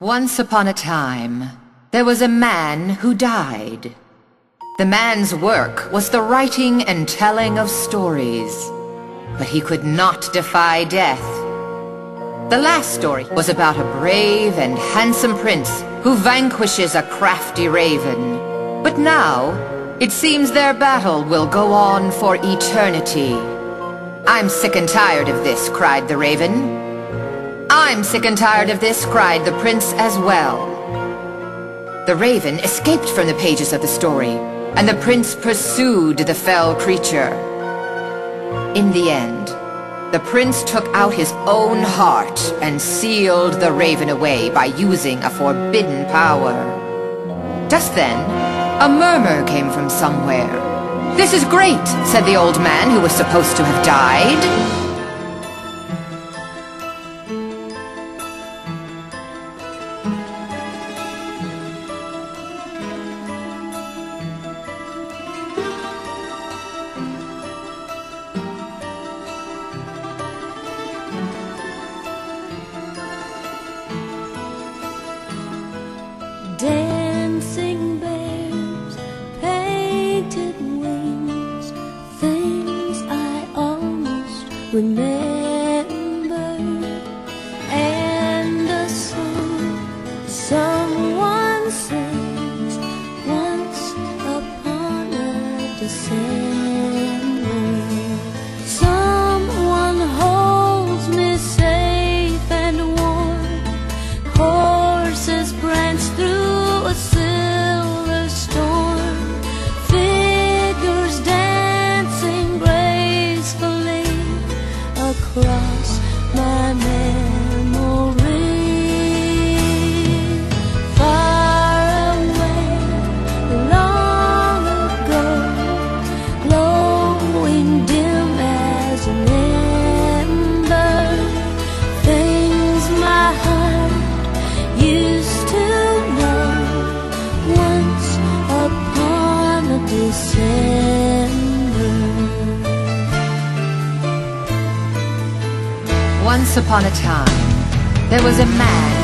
Once upon a time, there was a man who died. The man's work was the writing and telling of stories, but he could not defy death. The last story was about a brave and handsome prince who vanquishes a crafty raven. But now, it seems their battle will go on for eternity. I'm sick and tired of this, cried the raven. I'm sick and tired of this, cried the prince as well. The raven escaped from the pages of the story, and the prince pursued the fell creature. In the end, the prince took out his own heart and sealed the raven away by using a forbidden power. Just then, a murmur came from somewhere. This is great, said the old man who was supposed to have died. Remember, and a song someone sings once upon a December. Once upon a time, there was a man